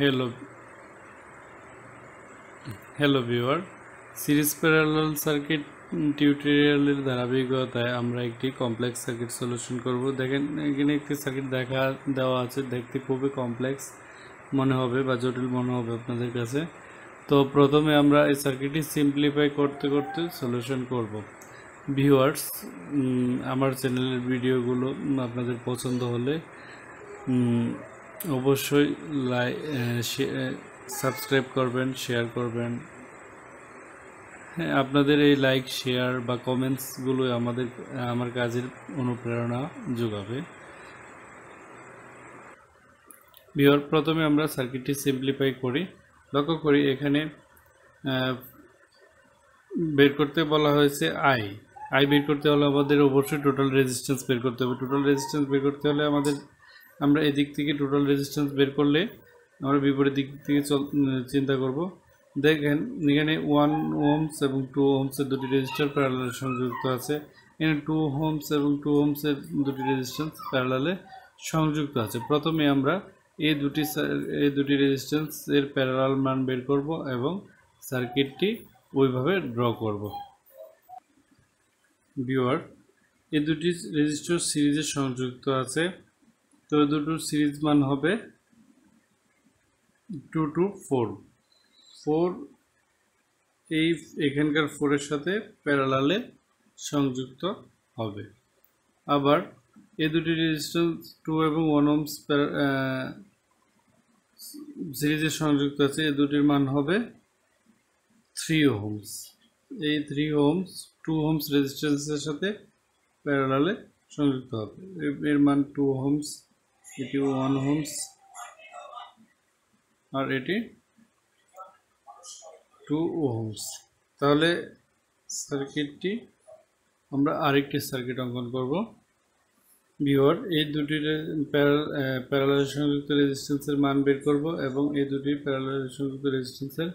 Hello hello viewer series parallel circuit টিউটোরিয়ালের ধারাবাহিকতায় আমরা একটি কমপ্লেক্স সার্কিট সলিউশন করব। দেখেন, এখানে একটি সার্কিট দেখা, দেওয়া আছে। দেখতে খুবই কমপ্লেক্স মনে হবে বা জটিল মনে হবে আপনাদের কাছে। তো প্রথমে আমরা এই সার্কিটটি সিম্পলিফাই করতে করতে সলিউশন করব। ভিউয়ার্স আমার চ্যানেলের ভিডিওগুলো আপনাদের পছন্দ হলে অবশ্যই লাই সাবস্ক্রাইব করবেন শেয়ার করবেন। হ্যাঁ আপনাদের এই লাইক শেয়ার বা কমেন্টসগুলো আমাদের, আমার কাজের অনুপ্রেরণা যোগাবে। বিহার, প্রথমে আমরা সার্কিটটি সিম্পলিফাই করি। লক্ষ্য করি এখানে বের করতে বলা হয়েছে আই আই বের করতে হলে আমাদের অবশ্যই টোটাল রেজিস্ট্যান্স বের করতে হবে। টোটাল রেজিস্ট্যান্স বের করতে হলে আমাদের আমরা এদিক থেকে টোটাল রেজিস্ট্যান্স বের করলে আমরা বিপরীত দিক থেকে চিন্তা করব। দেখেন, এখানে ওয়ান ওমস এবং টু ওমসের দুটি রেজিস্টার প্যারালালে সংযুক্ত আছে। এখানে টু হোমস এবং টু হোমসের দুটি রেজিস্ট্যান্স প্যারালালে সংযুক্ত আছে। প্রথমে আমরা এই দুটি এই দুটি রেজিস্ট্যান্স এর প্যারালাল মান বের করব এবং সার্কিটটি ওইভাবে ড্র করব। ভিউয়ার এই দুটি রেজিস্টার সিরিজে সংযুক্ত আছে। তো দুটোর সিরিজ মান হবে টু টু ফোর। ফোর এই এখানকার ফোরের সাথে প্যারালালে সংযুক্ত হবে। আবার এই দুটি রেজিস্ট্যান্স টু এবং ওয়ান ওমস সিরিজে সংযুক্ত আছে, এই দুটির মান হবে থ্রি ওহমস এই থ্রি ওহমস টু হোমস রেজিস্ট্যান্সের সাথে প্যারালালে সংযুক্ত হবে। এর মান টু হোমস এটি ওয়ান হোমস, আর এটি টু ওহমস তাহলে সার্কিটটি আমরা আরেকটি সার্কিট অঙ্কন করব। ভিওর, এই দুটি প্যারালাল সংযুক্ত রেজিস্ট্যান্সের মান বের করব এবং এই দুটি প্যারালাল সংযুক্ত রেজিস্ট্যান্সের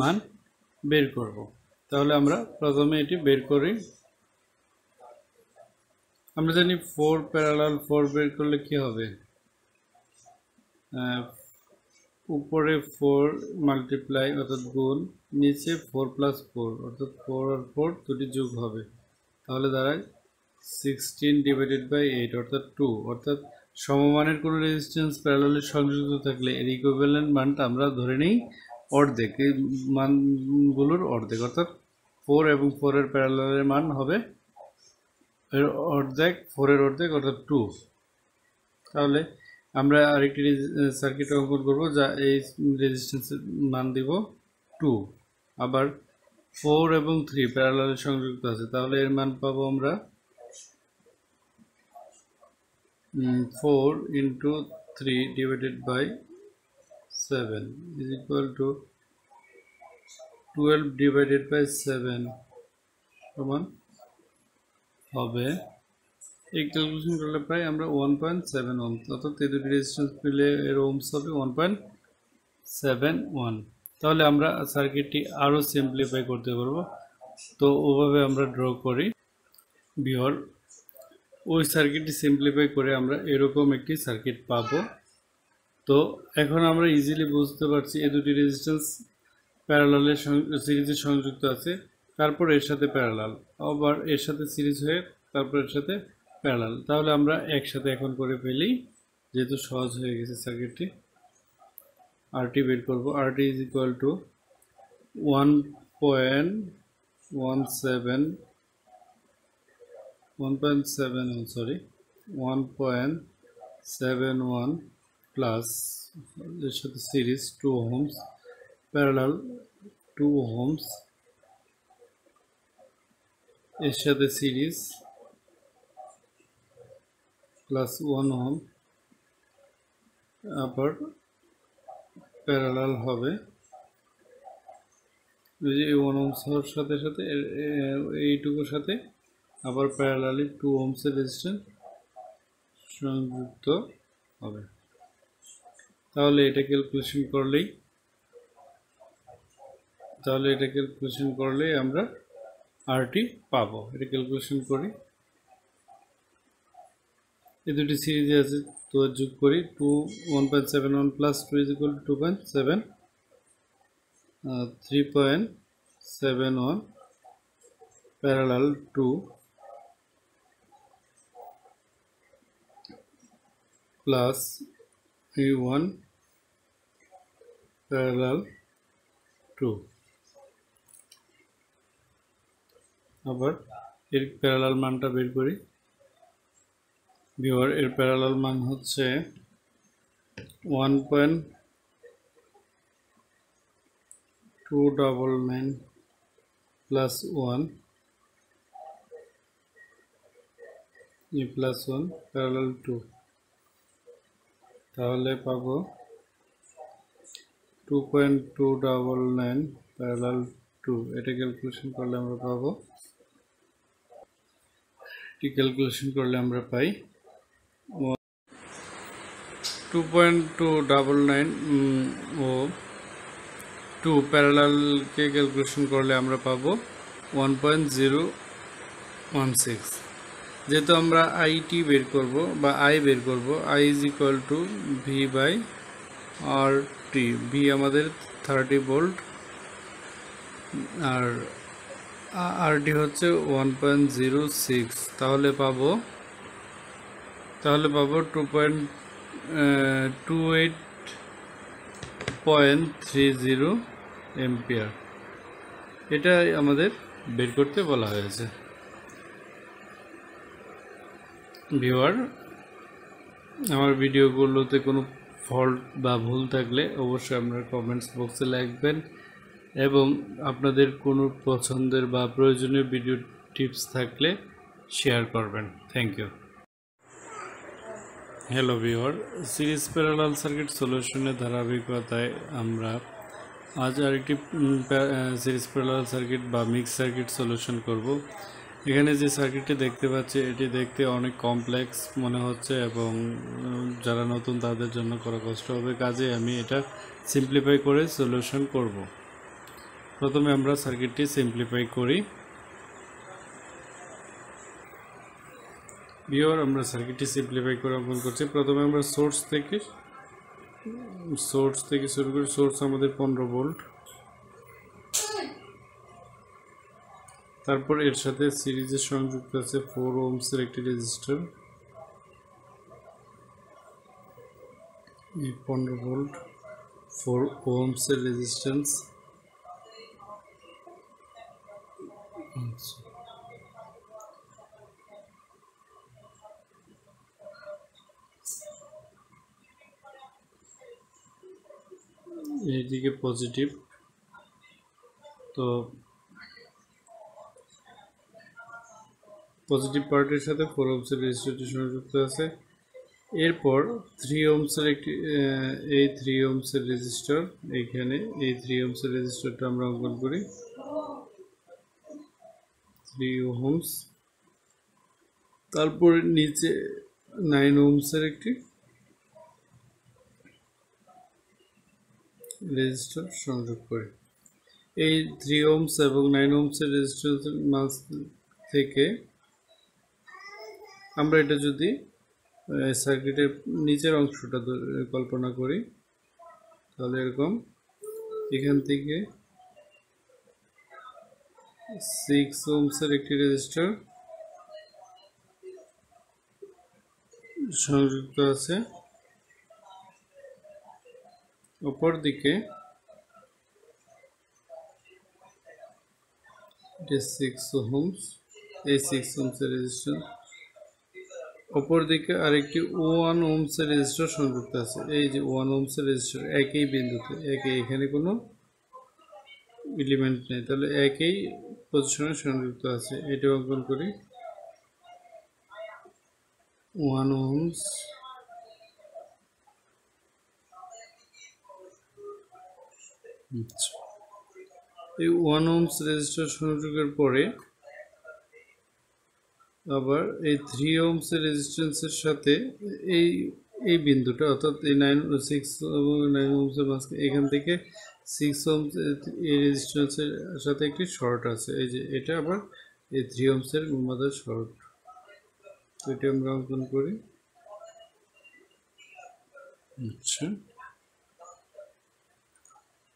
মান বের করব। তাহলে আমরা প্রথমে এটি বের করি। আমরা জানি ফোর প্যারালাল ফোর বের করলে কি হবে? উপরে ফোর মাল্টিপ্লাই অর্থাৎ গুণ, নিচে ফোর প্লাস ফোর অর্থাৎ ফোর আর ফোর দুটি যোগ হবে। তাহলে দাঁড়ায় সিক্সটিন ডিভাইডেড বাই এইট অর্থাৎ টু অর্থাৎ সমমানের কোনো রেজিস্ট্যান্স প্যারালালে সংযুক্ত থাকলে এর ইকুইভ্যালেন্ট মানটা আমরা ধরে নিই, অর্ধেক, এই মানগুলোর অর্ধেক, অর্থাৎ ফোর এবং ফোরের প্যারালালের মান হবে এর অর্ধেক ফোরের অর্ধেক, অর্থাৎ টু তাহলে আমরা আরেকটি সার্কিট অঙ্কন করব, যা এই রেজিস্ট্যান্সের মান দিব টু আবার ফোর এবং থ্রি প্যারালালে সংযুক্ত আছে। তাহলে এর মান পাবো আমরা four into three divided by seven is equal to twelve divided by seven সমান হবে এই ক্যালকুলেশন করলে প্রায় আমরা ওয়ান পয়েন্ট সেভেন ওম অর্থাৎ এই দুটি রেজিস্ট্যান্স মিলে এর ওমস হবে ওয়ান পয়েন্ট সেভেন ওয়ান তাহলে আমরা সার্কিটটি আরও সিম্পলিফাই করতে পারব। তো ওভাবে আমরা ড্র করি, বিহর। ওই সার্কিটটি সিম্পলিফাই করে আমরা এরকম একটি সার্কিট পাবো। তো এখন আমরা ইজিলি বুঝতে পারছি এই দুটি রেজিস্ট্যান্স প্যারালালে সিরিজে সংযুক্ত আছে। তারপর এর সাথে প্যারালাল আবার এর সাথে সিরিজ হয়ে তারপর এর সাথে প্যারালাল। তাহলে আমরা একসাথে এখন করে ফেলি, যেহেতু সহজ হয়ে গেছে সার্কিটটি আরটি বের করব। RT is equal to one point one seven one point seven sorry one point seven one plus এর সাথে series two ohms parallel two ohms এর সাথে সিরিজ প্লাস ওয়ান হোম আবার প্যারালাল হবে। যে ওয়ান ওমসের সাথে সাথে এইটুকুর সাথে আবার প্যারালালি টু ওমসের রেজিস্ট্যান্স সংযুক্ত হবে। তাহলে এটা ক্যালকুলেশন করলেই, তাহলে এটা ক্যালকুলেশন করলেই আমরা আরটি পাবো। এটা ক্যালকুলেশন করি। এই দুটি সিরিজে আছে। তো যোগ করি two one point seven one plus two is equal to point seven three point seven one parallel two plus V one parallel two আবার এর প্যারালাল মানটা বের করি। ভিওর এর প্যারালাল মান হচ্ছে one point two double nine plus one E plus one parallel two তাহলে পাবো two point two double nine parallel two এটা ক্যালকুলেশন করলে আমরা পাবো। এটি ক্যালকুলেশন করলে আমরা পাই two point two double nine ও টু প্যারালালকে ক্যালকুলেশন করলে আমরা পাবো one point zero one six যেহেতু আমরা আইটি বের করব বা আই বের করব I is equal to V by R T V আমাদের থার্টি ভোল্ট আর আরটি হচ্ছে ওয়ান পয়েন্ট জিরো সিক্স তাহলে পাবো তাহলে পাবো two point two eight point three zero ampere এটাই আমাদের বের করতে বলা হয়েছে। ভিওয়ার আমার ভিডিওগুলোতে কোনো ফল্ট বা ভুল থাকলে অবশ্যই আপনার কমেন্টস বক্সে লিখবেন এবং আপনাদের কোনো পছন্দের বা প্রয়োজনীয় ভিডিও টিপস থাকলে শেয়ার করবেন। Thank you hello viewer series parallel circuit সলিউশনের ধারাবাহিকতায় আমরা আজ আরেকটি সিরিজ প্যারালাল সার্কিট বা মিক্স সার্কিট সলিউশন করব। এখানে যে সার্কিটটি দেখতে পাচ্ছি, এটি দেখতে অনেক কমপ্লেক্স মনে হচ্ছে এবং যারা নতুন তাদের জন্য করা কষ্ট হবে। কাজে আমি এটা সিম্পলিফাই করে সলিউশন করব। প্রথমে আমরা সার্কিটটি সিম্পলিফাই করি। বিওর আমরা সার্কিটটি সিম্পলিফাই করে অঙ্কন করছি। প্রথমে আমরা সোর্স থেকে সোর্স থেকে শুরু করি সোর্স আমাদের পনেরো ভোল্ট তারপর এর সাথে সিরিজের সংযুক্ত আছে ফোর ওমসের একটি রেজিস্টার পনেরো ভোল্ট ফোর ওমসের রেজিস্ট্যান্স আচ্ছা। এইদিকে পজিটিভ তো পজিটিভ পার্টির সাথে ফোর ওমসের রেজিস্টারটি সংযুক্ত আছে। এরপর থ্রি ওমসের একটি এই থ্রি ওমসের রেজিস্টার এইখানে এই থ্রি ওমসের রেজিস্টারটা আমরা অঙ্কন করি। থ্রি ওমস তারপর নিচে নাইন ওমসের একটি রেজিস্টার সংযোগ করি। এই থ্রি ওমস এবং নাইন ওমসের রেজিস্ট্যান্সের মাঝ থেকে আমরা এটা যদি সার্কিটের নিচের অংশটা কল্পনা করি, তাহলে এরকম এখান থেকে সিক্স ওমসের একটি রেজিস্টার সংযুক্ত আছে। অপর দিকে সিক্স হোমস এই সিক্স হোমসের রেজিস্টার অপর দিকে আরেকটি ওয়ান ওমসের রেজিস্টার সংযুক্ত আছে। এই যে ওয়ান ওমসের রেজিস্টার একই বিন্দুতে, একই, এখানে কোনো এলিমেন্ট নেই। তাহলে একই পজিশনে সংযুক্ত আছে। এটা অঙ্কন করি। ওয়ান ওমস এই ওয়ান ওমস রেজিস্টার সংযোগের পরে আবার এই থ্রি ওমসের রেজিস্ট্যান্সের সাথে এই এই বিন্দুটা, অর্থাৎ এই নাইন সিক্স এবং নাইন ওমসের মাঝখানে, এখান থেকে সিক্স ওমস এই রেজিস্ট্যান্সের সাথে একটি শর্ট আছে। এই যে এটা আবার এই থ্রি ওমসের মধ্যে শর্ট তো এটি আমরা অঙ্কন করি। আচ্ছা।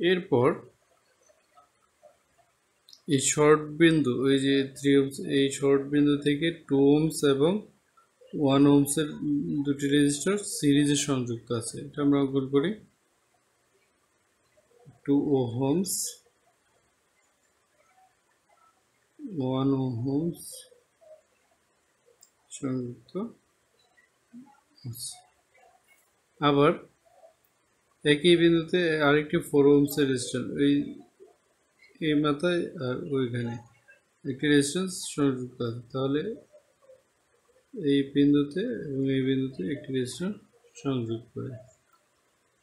এরপর এই শর্ট বিন্দু ওই যে থ্রি ওমস এই শর্ট বিন্দু থেকে টু ওমস এবং ওয়ান ওমসের দুটি রেজিস্টার সিরিজে সংযুক্ত আছে। এটা আমরা অঙ্কন করি। টু ও হোমস ওয়ান ও হোমস সংযুক্ত আবার একই বিন্দুতে আরেকটি ফোর ওমসের রেজিস্টার এই এই মাথায় আর ওইখানে একটি রেজিস্ট্যান্স সংযুক্ত আছে। তাহলে এই বিন্দুতে এবং এই বিন্দুতে একটি রেজিস্ট্যান্স সংযোগ করে।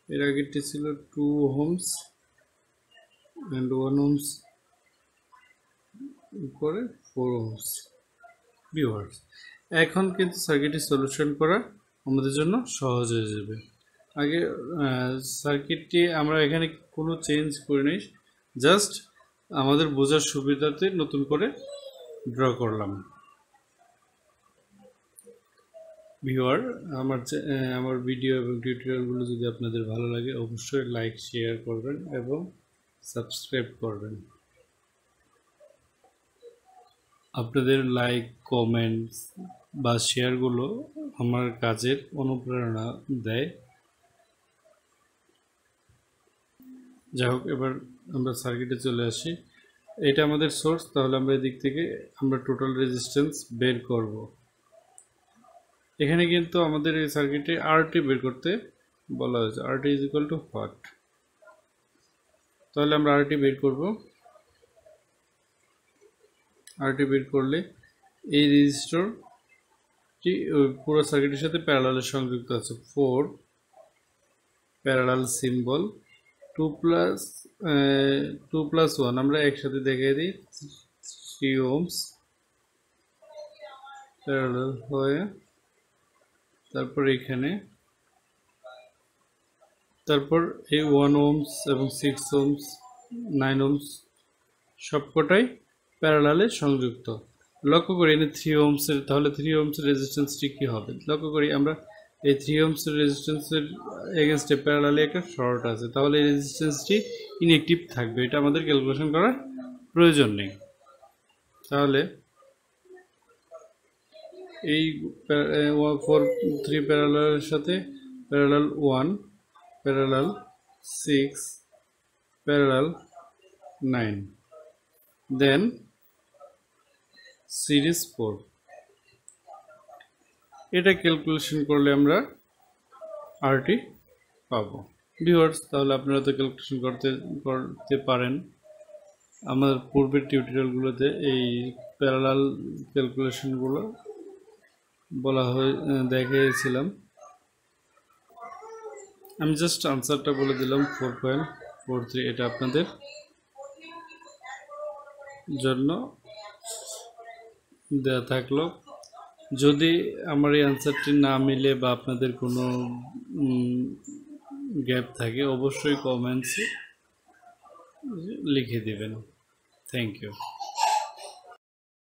এর আগেরটি ছিল two ohms and one ohms করে ফোর হোমস ভিউয়ার্স এখন কিন্তু সার্কিটটি সলিউশন করা আমাদের জন্য সহজ হয়ে যাবে। আগে সার্কিটটি আমরা এখানে কোনো চেঞ্জ করে নিই জাস্ট আমাদের বোঝার সুবিধাতে নতুন করে ড্র করলাম। ভিউয়ার আমার আমার ভিডিও এবং টিউটোরিয়ালগুলো যদি আপনাদের ভালো লাগে, অবশ্যই লাইক শেয়ার করবেন এবং সাবস্ক্রাইব করবেন। আপনাদের লাইক কমেন্টস বা শেয়ারগুলো আমার কাজের অনুপ্রেরণা দেয়। যাই হোক, এবার আমরা সার্কিটে চলে আসি। এটা আমাদের সোর্স তাহলে আমরা এদিক থেকে আমরা টোটাল রেজিস্ট্যান্স বের করব। এখানে কিন্তু আমাদের এই সার্কিটে আরটি বের করতে বলা হয়েছে। RT is equal to what তাহলে আমরা আরটি বের করব। আরটি বের করলে এই রেজিস্টরটি পুরো সার্কিটের সাথে প্যারালালে সংযুক্ত আছে। Four parallel symbol two plus two plus one আমরা একসাথে দেখিয়ে দিই। থ্রি ওমস প্যারালাল হয়ে, তারপর এখানে। তারপর এই ওয়ান ওমস এবং সিক্স ওমস নাইন ওমস সবকটাই প্যারালালে সংযুক্ত। লক্ষ্য করি এখানে থ্রি ওমসের তাহলে থ্রি ওমসের রেজিস্ট্যান্সটি কী হবে? লক্ষ্য করি আমরা এই থ্রি ওমসের রেজিস্ট্যান্সের এগেনস্টে প্যারালালে একটা শর্ট আছে। তাহলে এই রেজিস্ট্যান্সটি ইনএক্টিভ থাকবে। এটা আমাদের ক্যালকুলেশন করার প্রয়োজন নেই। তাহলে এই ফোর থ্রি প্যারালালের সাথে parallel one parallel six parallel nine then series four এটা ক্যালকুলেশন করলে আমরা আরটি পাবো। ভিউয়ার্স তাহলে আপনারা তো ক্যালকুলেশন করতে করতে পারেন। আমার পূর্বের টিউটোরিয়ালগুলোতে এই প্যারালাল ক্যালকুলেশনগুলো বলা হয়ে, দেখিয়েছিলাম। আমি জাস্ট আনসারটা বলে দিলাম ফোর পয়েন্ট ফোর থ্রি এটা আপনাদের জন্য দেওয়া থাকল। যদি আমার এই অ্যান্সারটি না মিলে বা আপনাদের কোনো গ্যাপ থাকে, অবশ্যই কমেন্টসে লিখে দেবেন। Thank you